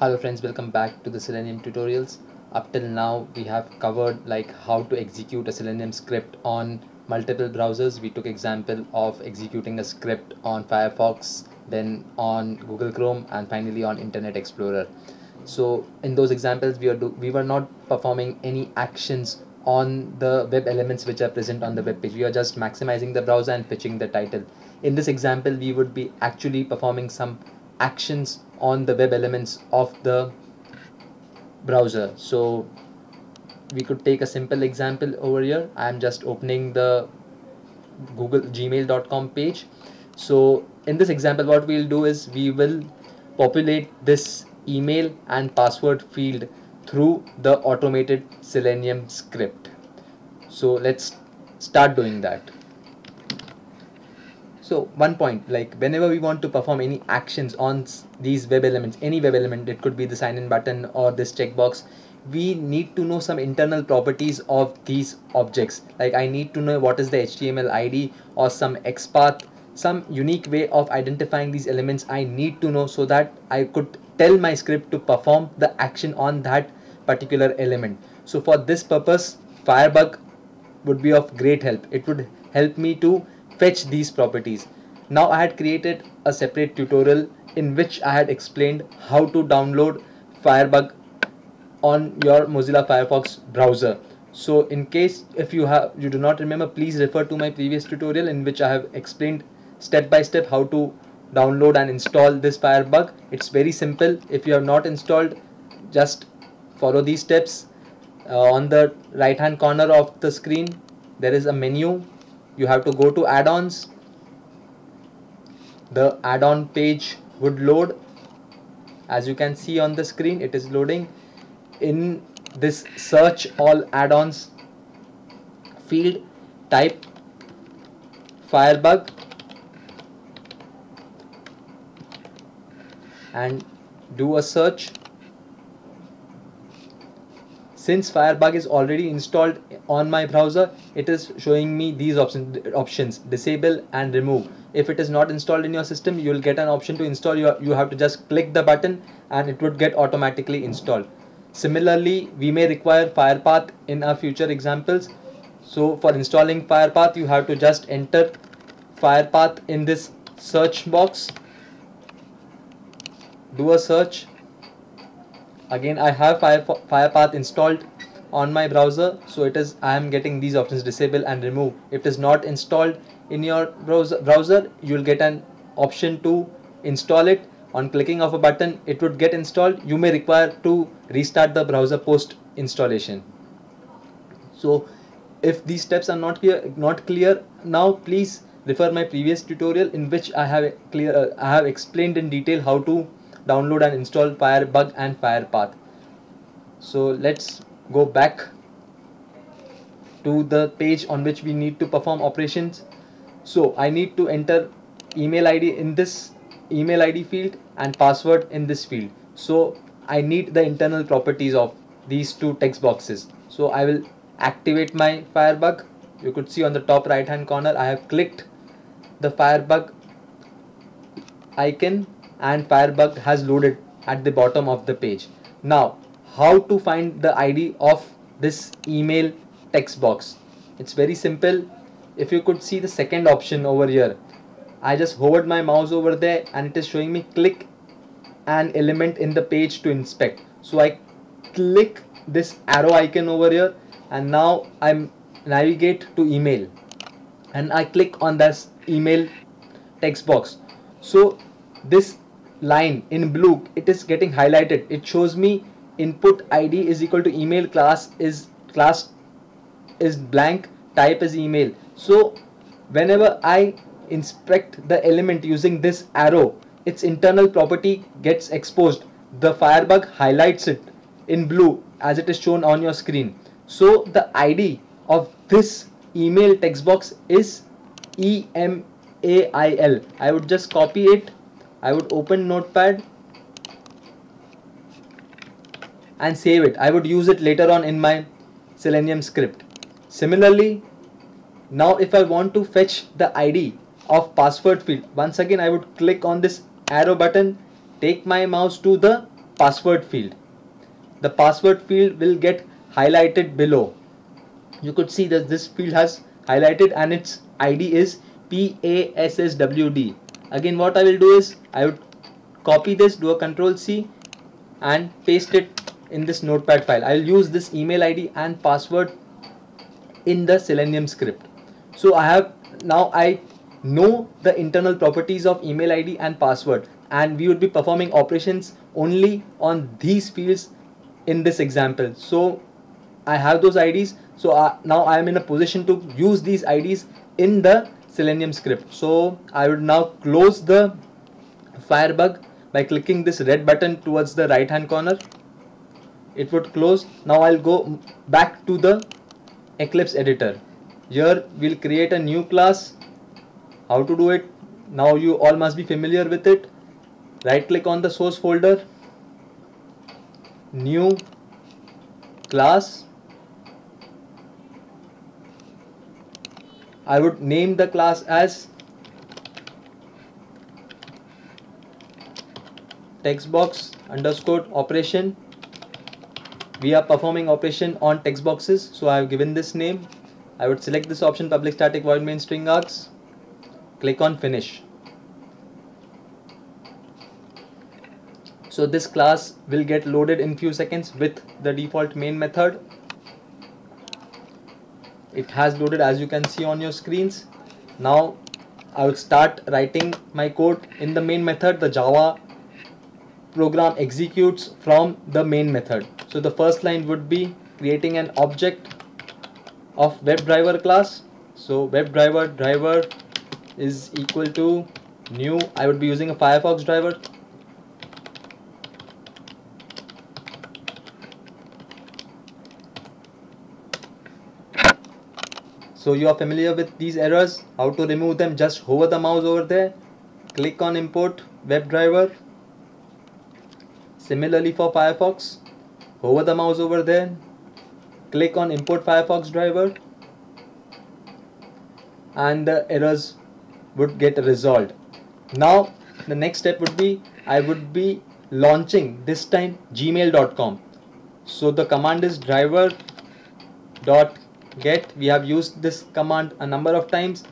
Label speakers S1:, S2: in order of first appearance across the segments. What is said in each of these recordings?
S1: hello friends welcome back to the selenium tutorials. Up till now we have covered like how to execute a selenium script on multiple browsers. We took example of executing a script on firefox then on google chrome and finally on internet explorer. So in those examples we are do we were not performing any actions on the web elements which are present on the web page. We are just maximizing the browser and fetching the title. In this example we would be actually performing some actions on the web elements of the browser. So we could take a simple example over here. I'm just opening the google gmail.com page. So in this example what we'll do is we will populate this email and password field through the automated selenium script. So let's start doing that so one point like whenever we want to perform any actions on these web elements any web element it could be the sign in button or this checkbox we need to know some internal properties of these objects. Like i need to know what is the html id or some xpath some unique way of identifying these elements i need to know so that i could tell my script to perform the action on that particular element. So for this purpose firebug would be of great help. It would help me to fetch these properties. Now I had created a separate tutorial in which I had explained how to download Firebug on your Mozilla Firefox browser. So in case if you have you do not remember please refer to my previous tutorial in which I have explained step by step how to download and install this Firebug. It's very simple. If you have not installed just follow these steps. Uh, on the right hand corner of the screen there is a menu you have to go to add-ons. The add-on page would load. As you can see on the screen it is loading. In this search all add-ons field type firebug and do a search since firebug is already installed on my browser it is showing me these options options disable and remove. If it is not installed in your system you will get an option to install you, you have to just click the button and it would get automatically installed. Similarly we may require firepath in our future examples. So for installing firepath you have to just enter firepath in this search box. Do a search again I have Fire, Firepath installed on my browser so it is I am getting these options disable and remove if it is not installed in your browser, browser you will get an option to install it. On clicking of a button it would get installed. You may require to restart the browser post installation. So if these steps are not clear not clear now please refer my previous tutorial in which I have clear uh, I have explained in detail how to download and install Firebug and Firepath. So let's go back to the page on which we need to perform operations. So I need to enter email ID in this email ID field and password in this field. So I need the internal properties of these two text boxes. So I will activate my Firebug. You could see on the top right hand corner I have clicked the Firebug icon and Firebug has loaded at the bottom of the page. Now, how to find the ID of this email text box? It's very simple. If you could see the second option over here, I just hovered my mouse over there and it is showing me click an element in the page to inspect. So I click this arrow icon over here and now I'm navigate to email and I click on this email text box. So this line in blue it is getting highlighted. It shows me input id is equal to email class is class is blank type is email. So whenever i inspect the element using this arrow its internal property gets exposed. The firebug highlights it in blue as it is shown on your screen. So the id of this email text box is email i would just copy it I would open notepad and save it. I would use it later on in my selenium script. Similarly, now if I want to fetch the ID of password field, once again I would click on this arrow button, take my mouse to the password field the password field will get highlighted below you could see that this field has highlighted and its id is PASSWD again what I will do is I would copy this do a control C and paste it in this notepad file. I'll use this email ID and password in the selenium script. So I have now I know the internal properties of email ID and password and we would be performing operations only on these fields in this example. So I have those IDs so uh, now I am in a position to use these IDs in the selenium script. So I would now close the firebug by clicking this red button towards the right hand corner. It would close. Now I'll go back to the Eclipse editor. Here we'll create a new class. How to do it? Now you all must be familiar with it. Right click on the source folder. New class I would name the class as text box underscore operation. We are performing operation on text boxes so I have given this name. I would select this option public static void main string args. Click on finish. So this class will get loaded in few seconds with the default main method it has loaded as you can see on your screens. Now I will start writing my code in the main method. The Java program executes from the main method. So the first line would be creating an object of WebDriver class. So WebDriver driver is equal to new. I would be using a Firefox driver so you are familiar with these errors how to remove them just hover the mouse over there click on import WebDriver Similarly for Firefox, hover the mouse over there, click on import Firefox driver and the errors would get resolved. Now the next step would be I would be launching this time gmail.com. So the command is driver dot get we have used this command a number of times.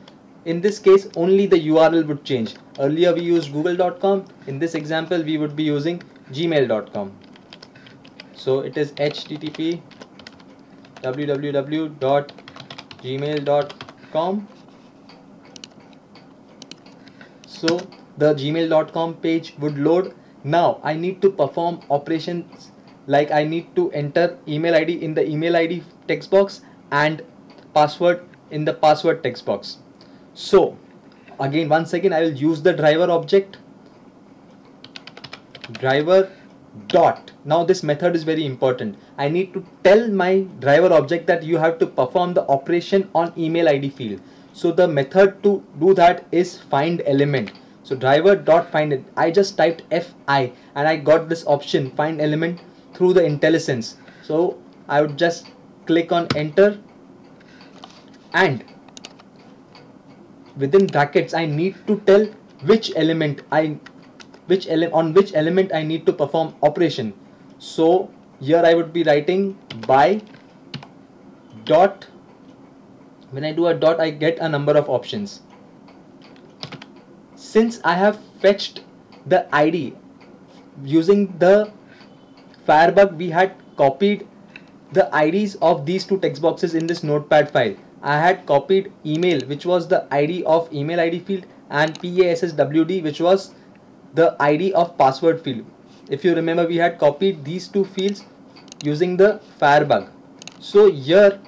S1: In this case only the url would change. Earlier we used google.com in this example we would be using gmail.com so it is http www.gmail.com so the gmail.com page would load. Now i need to perform operations. Like i need to enter email id in the email id text box and password in the password text box. So again once again i will use the driver object. Driver dot. Now this method is very important. I need to tell my driver object that you have to perform the operation on email id field. So the method to do that is find element. So driver dot find it. I just typed fi and i got this option find element through the IntelliSense so i would just click on enter and within brackets i need to tell which element i which ele on which element I need to perform operation. So here I would be writing by dot when I do a dot I get a number of options. Since I have fetched the ID using the Firebug we had copied the IDs of these two text boxes in this notepad file. I had copied email which was the ID of email ID field and PASSWD which was the ID of password field. If you remember we had copied these two fields using the firebug. So here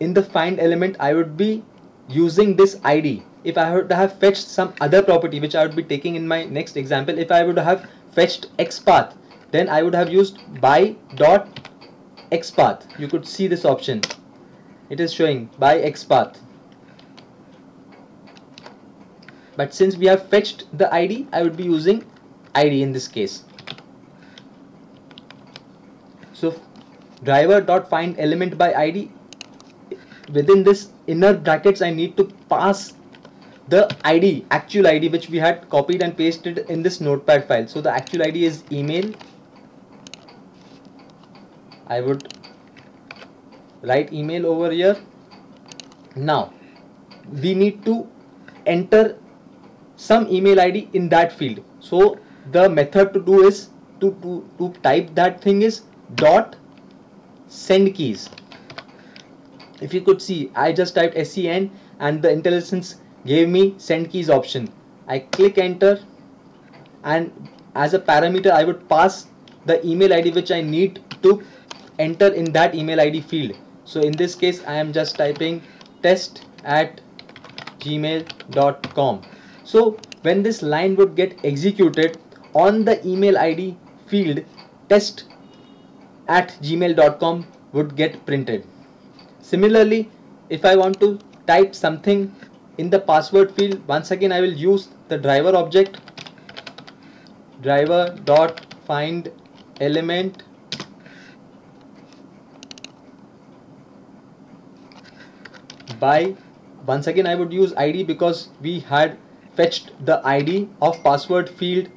S1: in the find element I would be using this ID. If I would have fetched some other property which I would be taking in my next example if I would have fetched xpath then I would have used by dot xpath. You could see this option. It is showing by xpath. But since we have fetched the id I would be using id in this case. So driver dot find element by id within this inner brackets I need to pass the id actual id which we had copied and pasted in this notepad file. So the actual id is email i would write email over here. Now we need to enter some email id in that field. So the method to do is to, to, to type that thing is dot send keys. If you could see I just typed SEN and the IntelliSense gave me send keys option. I click enter and as a parameter I would pass the email ID which I need to enter in that email ID field. So in this case I am just typing test at gmail.com so when this line would get executed on the email ID field test at gmail.com would get printed. Similarly if I want to type something in the password field once again I will use the driver object driver dot find element by once again I would use ID because we had fetched the ID of password field.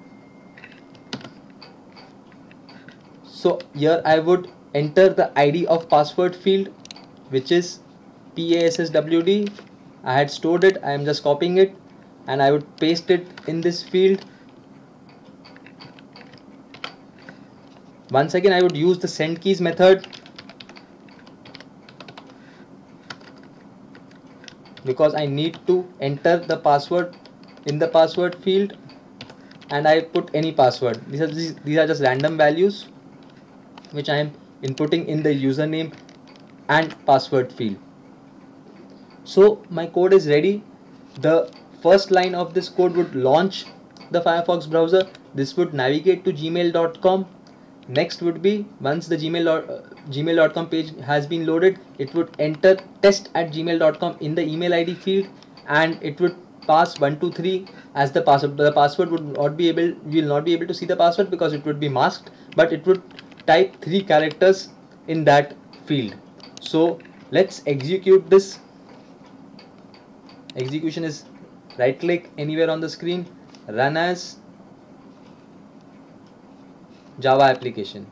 S1: So here I would enter the ID of password field which is PASSWD I had stored it. I am just copying it. And I would paste it in this field. Once again I would use the send keys method because I need to enter the password in the password field and I put any password these are these, these are just random values which I am inputting in the username and password field. So my code is ready. The first line of this code would launch the Firefox browser. This would navigate to gmail.com. Next would be once the gmail uh, gmail.com page has been loaded, it would enter test at gmail.com in the email ID field and it would pass 123 as the password. The password would not be able you will not be able to see the password because it would be masked but it would type three characters in that field. So let's execute this. Execution is right click anywhere on the screen. Run as java application.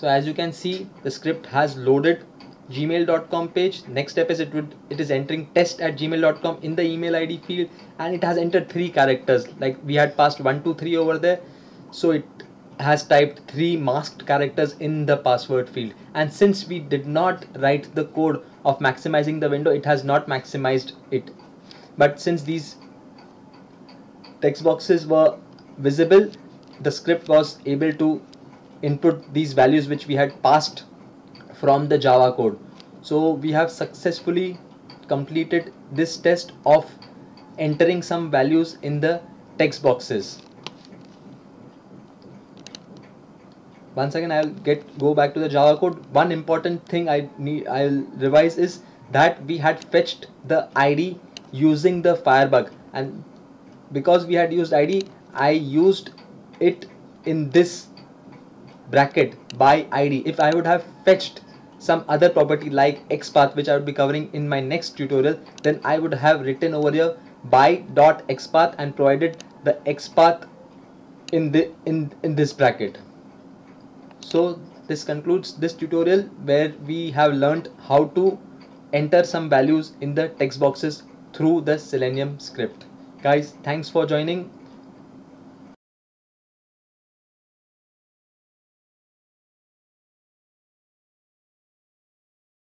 S1: So as you can see the script has loaded gmail.com page. Next step is it would it is entering test at gmail.com in the email id field and it has entered three characters. Like we had passed one two three over there. So it has typed three masked characters in the password field and since we did not write the code of maximizing the window it has not maximized it but since these text boxes were visible the script was able to input these values which we had passed from the Java code. So we have successfully completed this test of entering some values in the text boxes. Once again, I'll get go back to the Java code. One important thing I need I'll revise is that we had fetched the ID using the Firebug and because we had used ID, I used it in this bracket by ID. If I would have fetched some other property like xpath which I would be covering in my next tutorial then I would have written over here by dot xpath and provided the xpath in the in in this bracket so this concludes this tutorial where we have learned how to enter some values in the text boxes through the selenium script. Guys thanks for joining